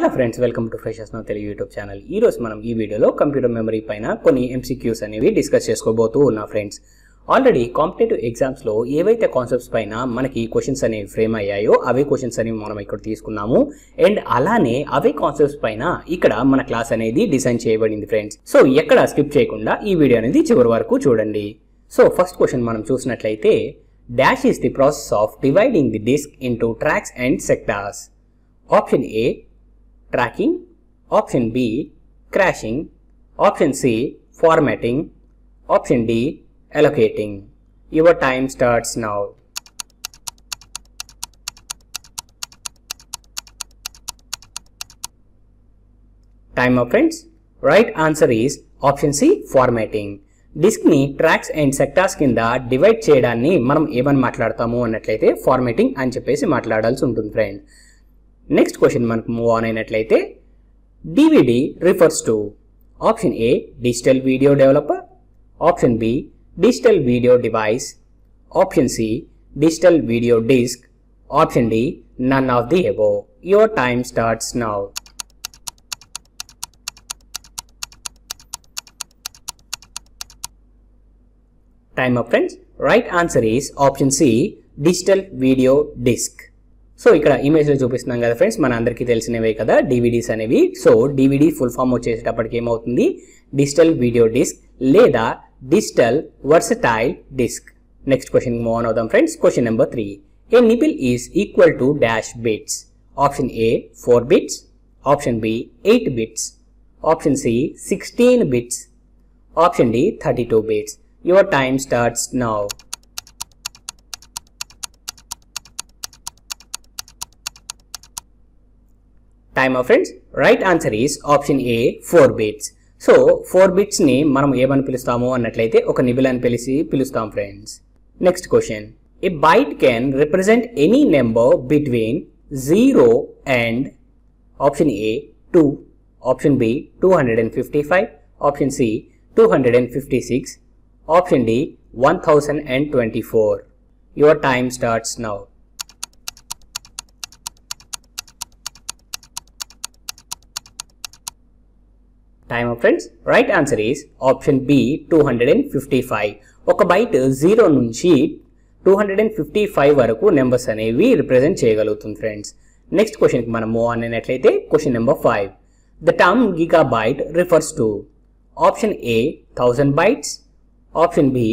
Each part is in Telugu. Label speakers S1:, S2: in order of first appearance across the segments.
S1: Hello friends welcome to freshers now Telugu YouTube channel ఈ రోజు మనం ఈ వీడియోలో కంప్యూటర్ మెమరీ పైన కొన్ని ఎంసీక్యూస్ అనేవి డిస్కస్ చేసుకోబోతూ ఉన్నా ఫ్రెండ్స్ ఆల్రెడీ కాంపిటేటివ్ ఎగ్జామ్స్లో ఏవైతే కాన్సెప్ట్స్ పైన మనకి క్వశ్చన్స్ అనేవి ఫ్రేమ్ అయ్యాయో అవే క్వశ్చన్స్ అనేవి మనం ఇక్కడ తీసుకున్నాము. అండ్ అలానే అవే కాన్సెప్ట్స్ పైన ఇక్కడ మన క్లాస్ అనేది డిజైన్ చేయబడింది ఫ్రెండ్స్ సో ఎక్కడ స్కిప్ చేయకుండా ఈ వీడియో అనేది చివరి వరకు చూడండి. సో ఫస్ట్ క్వశ్చన్ మనం చూసినట్లయితే dash is the process of dividing the disk into tracks and sectors option A tracking, option B crashing, option C formatting, option D allocating. Your time starts now. Time up friends. Right answer is option C formatting. డిస్క్ని ట్రాక్స్ అండ్ సెక్టార్స్ కింద డివైడ్ చేయడాన్ని మనం ఏమని మాట్లాడతాము అన్నట్లయితే ఫార్మేటింగ్ అని చెప్పేసి మాట్లాడాల్సి ఉంటుంది ఫ్రెండ్ నెక్స్ట్ క్వశ్చన్ మనకు మూవ్ ఆన్ అయినట్లయితే DVD refers to option A digital video developer option B digital video device option C digital video disk option D none of the above your time starts now time up friends right answer is option C digital video disk so ఇక్కడ ఇమేజ్లో చూపిస్తున్నాం కదా ఫ్రెండ్స్ మన అందరికీ తెలిసినవే కదా డివిడీస్ అనేవి. సో డివిడీ ఫుల్ ఫామ్ వచ్చేసేటప్పటికి ఏమవుతుంది? డిజిటల్ వీడియో డిస్క్ లేదా digital versatile disc next question move on అవుదాం friends question number three a nibble is equal to dash bits option A four bits option B eight bits option C sixteen bits option D thirty two bits your time starts now time of friends right answer is option A four bits so four బిట్స్ని మనం ఏమని పిలుస్తాము అన్నట్లయితే ఒక నిబిల్ అని పిలిచి పిలుస్తాం friends next question a byte can represent any number between zero and option A two option B two hundred and fifty five option C two hundred and fifty six option D one thousand and twenty four your time starts now time of friends right answer is option B two hundred and fifty five ఒక బైట్ జీరో నుంచి two hundred and fifty five వరకు నెంబర్స్ అనేవి రిప్రజెంట్ చేయగలుగుతుంది ఫ్రెండ్స్ నెక్స్ట్ క్వశ్చన్కి మనము move question number five the term gigabyte refers to option A thousand bytes option B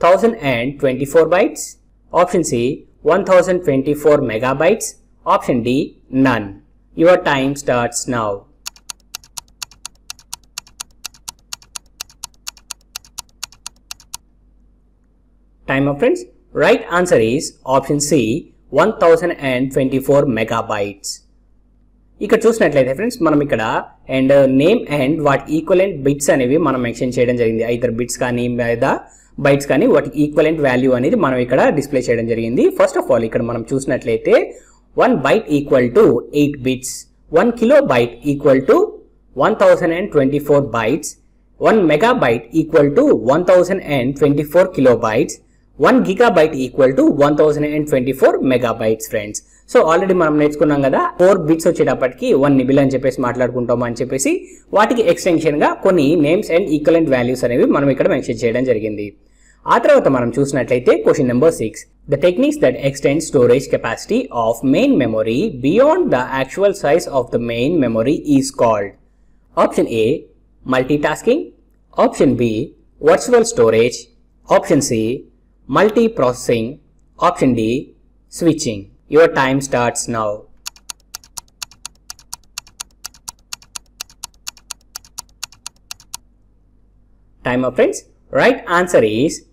S1: thousand and twenty four bytes option C one thousand twenty four megabytes option D none your time starts now time of friends. Right answer is option c 1024 megabytes. ఇక్కడ చూసినట్లయితే ఫ్రెండ్స్ మనం ఇక్కడ అండ్ నేమ్ అండ్ వాటి ఈక్వలెంట్ బిట్స్ అనేవి మనం మెన్షన్ చేయడం జరిగింది. ఐదర్ బిట్స్ కానీ లేదా బైట్స్ కానీ వాటి ఈక్వలెంట్ వాల్యూ అనేది మనం ఇక్కడ డిస్ప్లే చేయడం జరిగింది. ఫస్ట్ ఆఫ్ ఆల్ ఇక్కడ మనం చూసినట్లయితే one byte equal to eight bits one kilobyte equal to one thousand and twenty four bytes one megabyte equal to one thousand and twenty four kilobytes one gigabyte equal to one thousand and twenty four megabytes friends so already మనం నేర్చుకున్నాం కదా ఫోర్ బిట్స్ వచ్చేటప్పటికి వన్ నిబిల్ అని చెప్పేసి మాట్లాడుకుంటాం అని చెప్పేసి వాటికి ఎక్స్టెన్షన్గా కొన్ని నేమ్స్ అండ్ ఈక్వలెంట్ వాల్యూస్ అనేవి మనం ఇక్కడ మెన్షన్ చేయడం జరిగింది. ఆ తర్వాత మనం చూసినట్లయితే question number six the techniques that extend storage capacity of main memory beyond the actual size of the main memory is called option A multitasking option B virtual storage option C multiprocessing option d switching. Your time starts now. Time of friends. Right answer is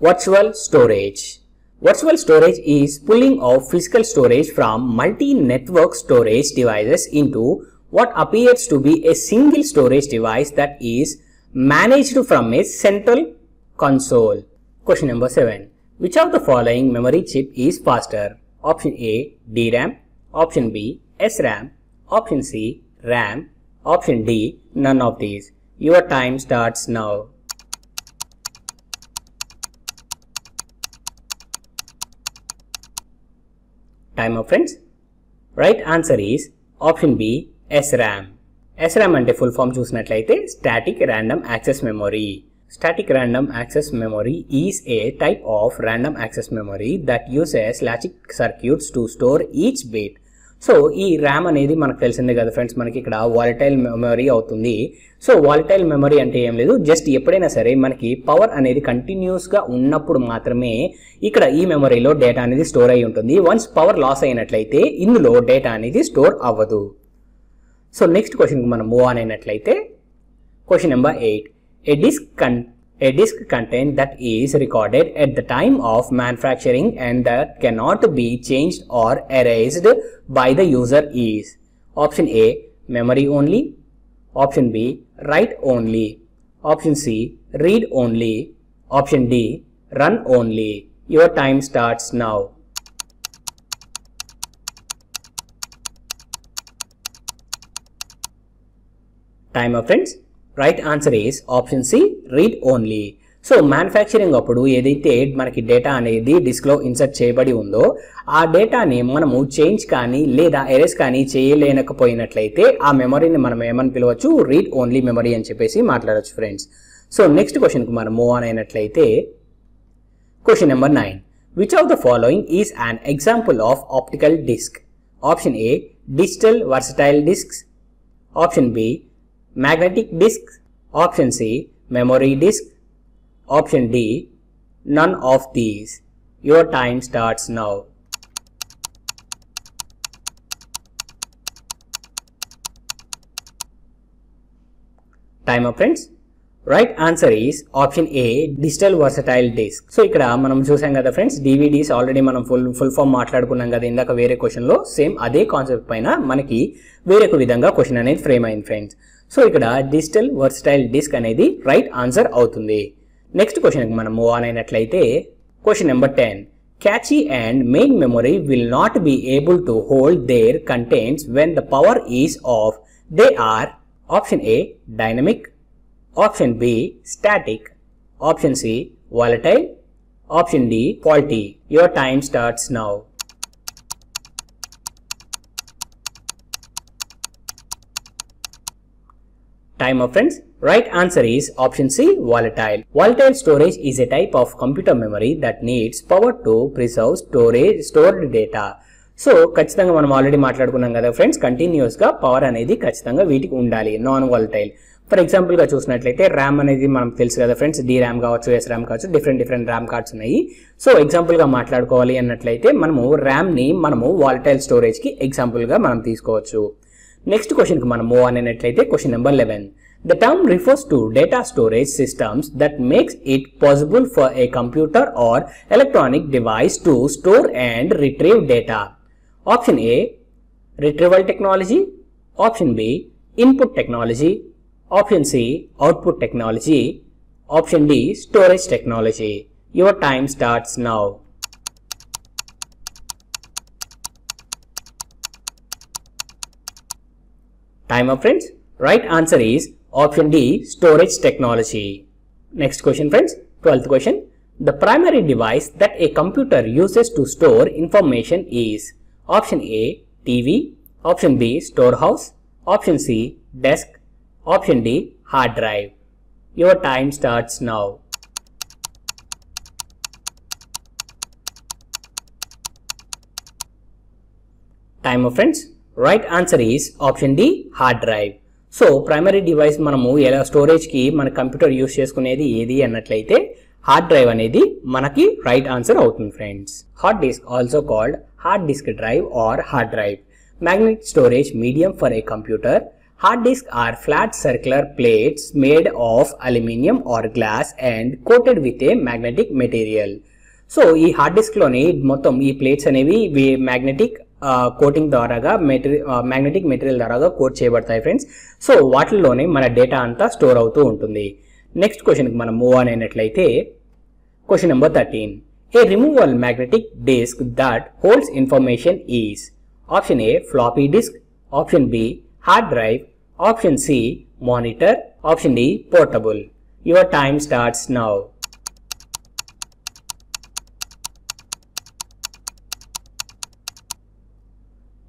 S1: virtual storage. Virtual storage is pulling of physical storage from multi-network storage devices into what appears to be a single storage device that is managed from a central console Question number 7. Which of the following memory chip is faster? Option A DRAM, Option B SRAM, Option C RAM, Option D none of these. Your time starts now. Time of friends? Right answer is option B SRAM. SRAM అంటే ఫుల్ ఫామ్ చూసినట్లయితే static random access memory Static random access memory is a type of random access memory that uses logic circuits to store each bit. So ఈ ర్యామ్ అనేది మనకు తెలిసిందే కదా ఫ్రెండ్స్ మనకి ఇక్కడ వాలటైల్ మెమరీ అవుతుంది. సో వాలటైల్ మెమరీ అంటే ఏం లేదు. జస్ట్ ఎప్పుడైనా సరే మనకి పవర్ అనేది కంటిన్యూస్గా ఉన్నప్పుడు మాత్రమే ఇక్కడ ఈ మెమరీలో డేటా అనేది స్టోర్ అయి ఉంటుంది. వన్స్ పవర్ లాస్ అయినట్లయితే ఇందులో డేటా అనేది స్టోర్ అవ్వదు. సో నెక్స్ట్ క్వశ్చన్కి మనం మూవ్ ఆన్ అయినట్లయితే question number eight A disk, a disk content that is recorded at the time of manufacturing and that cannot be changed or erased by the user is Option A. Memory only Option B. Write only Option C. Read only Option D. Run only Your time starts now. Time of friends. Right answer is option C read only so manufacturing అప్పుడు ఏదైతే మనకి డేటా అనేది డిస్క్లో ఇన్సర్ట్ చేయబడి ఉందో ఆ డేటాని మనము చేంజ్ కానీ లేదా ఎరేస్ కానీ చేయలేనకపోయినట్లయితే ఆ మెమరీని మనం ఏమని పిలవచ్చు? రీడ్ ఓన్లీ మెమరీ అని చెప్పేసి మాట్లాడచ్చు ఫ్రెండ్స్ సో నెక్స్ట్ క్వశ్చన్కి మనం మూవ్ ఆన్ అయినట్లయితే question number nine which of the following is an example of optical disk option A digital versatile disks option B magnetic disk option c memory disk option d none of these. Your time starts now. Time friends right answer is option A digital versatile disk so ఇక్కడ మనం చూసాం కదా ఫ్రెండ్స్ డివిడీస్ ఆల్రెడీ మనం ఫుల్ ఫుల్ ఫామ్ మాట్లాడుకున్నాం కదా ఇందాక వేరే క్వశ్చన్లో సేమ్ అదే కాన్సెప్ట్ పైన మనకి వేరొక విధంగా క్వశ్చన్ అనేది ఫ్రేమ్ అయింది ఫ్రెండ్స్ సో ఇక్కడ డిజిటల్ వర్స్టైల్ డిస్క్ అనేది రైట్ ఆన్సర్ అవుతుంది. నెక్స్ట్ క్వశ్చన్కి మనం మూవ్ ఆన్ అయినట్లయితే question number ten. Cache and main memory will not be able to hold their contents when the power is off they are option A dynamic option B static option C volatile option D quality your time starts now Time of friends. Right answer is option C volatile. Volatile storage is a type of computer memory that needs power to preserve storage stored data. So ఖచ్చితంగా మనం ఆల్రెడీ మాట్లాడుకున్నాం కదా ఫ్రెండ్స్ కంటిన్యూస్గా పవర్ అనేది ఖచ్చితంగా వీటికి ఉండాలి నాన్ వాలటైల్ ఫర్ ఎగ్జాంపుల్గా చూసినట్లయితే ర్యామ్ అనేది మనకు తెలుసు కదా ఫ్రెండ్స్ డి ర్యామ్ కావచ్చు ఎస్ ర్యామ్ కావచ్చు డిఫరెంట్ డిఫరెంట్ ర్యామ్ కార్డ్స్ ఉన్నాయి సో ఎగ్జాంపుల్గా మాట్లాడుకోవాలి అన్నట్లయితే మనము ర్యామ్ని మనము వాలటైల్ స్టోరేజ్కి ఎగ్జాంపుల్గా మనం తీసుకోవచ్చు నెక్స్ట్ క్వశ్చన్కి మనం move question number eleven The term refers to data storage systems that makes it possible for a computer or electronic device to store and retrieve data. Option A Retrieval technology. Option B Input technology. Option C Output technology. Option D Storage technology. Your time starts now. Time up friends. Right answer is option D storage technology. Next question friends. 12th question. The primary device that a computer uses to store information is option A TV, option B storehouse, option C desk, option D hard drive. Your time starts now. Time of friends. Right answer is option D hard drive. So primary device మనము ఎలా స్టోరేజ్కి మన కంప్యూటర్ యూస్ చేసుకునేది ఏది అన్నట్లయితే హార్డ్ డ్రైవ్ అనేది మనకి రైట్ ఆన్సర్ అవుతుంది friends hard disk also called hard disk drive or hard drive magnetic storage medium for a computer hard disk are flat circular plates made of aluminium or glass and coated with a magnetic material so ఈ హార్డ్ డిస్క్లోని మొత్తం ఈ ప్లేట్స్ అనేవి మ్యాగ్నెటిక్ కోటింగ్ ద్వారాగా మెటీరియల్ మ్యాగ్నెటిక్ మెటీరియల్ ద్వారాగా కోట్ చేయబడతాయి ఫ్రెండ్స్ సో వాటిల్లోనే మన డేటా అంతా స్టోర్ అవుతూ ఉంటుంది. నెక్స్ట్ క్వశ్చన్కి మనం మూవ్ ఆన్ అయినట్లయితే question number thirteen a removal magnetic disk that holds information is option A floppy disk option B hard drive option C monitor option D portable your time starts now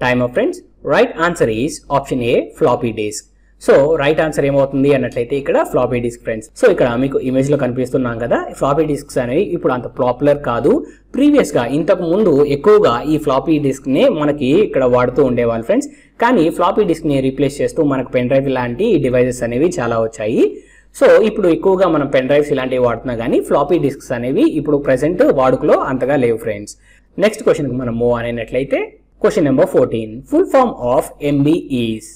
S1: time of friends right answer is option A floppy disk so right answer ఏమవుతుంది అన్నట్లయితే ఇక్కడ ఫ్లాపీ డిస్క్ ఫ్రెండ్స్ సో ఇక్కడ మీకు ఇమేజ్లో కనిపిస్తున్నాం కదా ఫ్లాపీ డిస్క్స్ అనేవి ఇప్పుడు అంత పాపులర్ కాదు. ప్రీవియస్గా ఇంతకు ముందు ఎక్కువగా ఈ ఫ్లాపీ డిస్క్ నే మనకి ఇక్కడ వాడుతూ ఉండేవాళ్ళు ఫ్రెండ్స్ కానీ ఫ్లాపీ డిస్క్ని రీప్లేస్ చేస్తూ మనకు పెన్ డ్రైవ్ లాంటి డివైజెస్ అనేవి చాలా వచ్చాయి. సో ఇప్పుడు ఎక్కువగా మనం పెన్ డ్రైవ్స్ ఇలాంటివి వాడుతున్నా కానీ ఫ్లాపీ డిస్క్స్ అనేవి ఇప్పుడు ప్రెసెంట్ వాడుకలో అంతగా లేవు ఫ్రెండ్స్ నెక్స్ట్ క్వశ్చన్ మనం మూవ్ అనేట్లయితే question number fourteen full form of MB is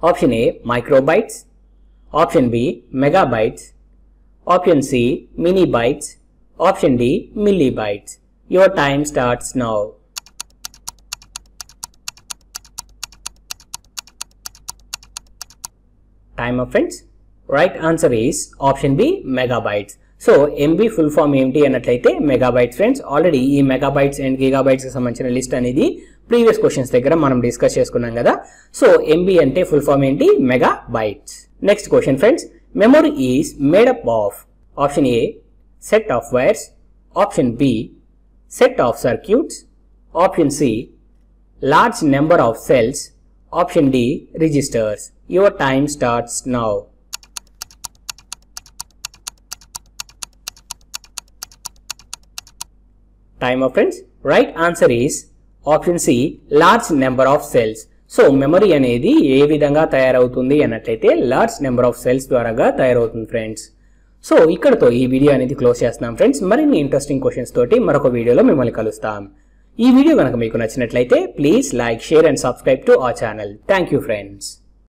S1: option A microbytes option B megabytes option C mini bytes option D milli bytes your time starts now time off friends right answer is option B megabytes so MB full form ఏంటి అన్నట్లయితే మెగాబైట్స్ ఫ్రెండ్స్ ఆల్రెడీ ఈ మెగాబైట్స్ అండ్ గిగాబైట్స్ కి సంబంధించిన లిస్ట్ అనేది ప్రీవియస్ క్వశ్చన్స్ దగ్గర మనం డిస్కస్ చేసుకున్నాం కదా. సో ఎంబీ అంటే ఫుల్ ఫామ్ ఏంటి? Megabytes next question friends memory is made up of option A set of wires option B set of circuits option C large number of cells option D registers your time starts now time off friends right answer is option C large number of cells so memory అనేది ఏ విధంగా తయారవుతుంది అన్నట్లయితే లార్జ్ నెంబర్ ఆఫ్ సెల్స్ ద్వారాగా తయారవుతుంది ఫ్రెండ్స్ సో ఇక్కడతో ఈ వీడియో అనేది క్లోజ్ చేస్తున్నాం ఫ్రెండ్స్ మరిన్ని ఇంట్రెస్టింగ్ క్వశ్చన్స్ తోటి మరొక వీడియోలో మిమ్మల్ని కలుస్తాం. ఈ వీడియో కనుక మీకు నచ్చినట్లయితే please like share and subscribe to our channel thank you friends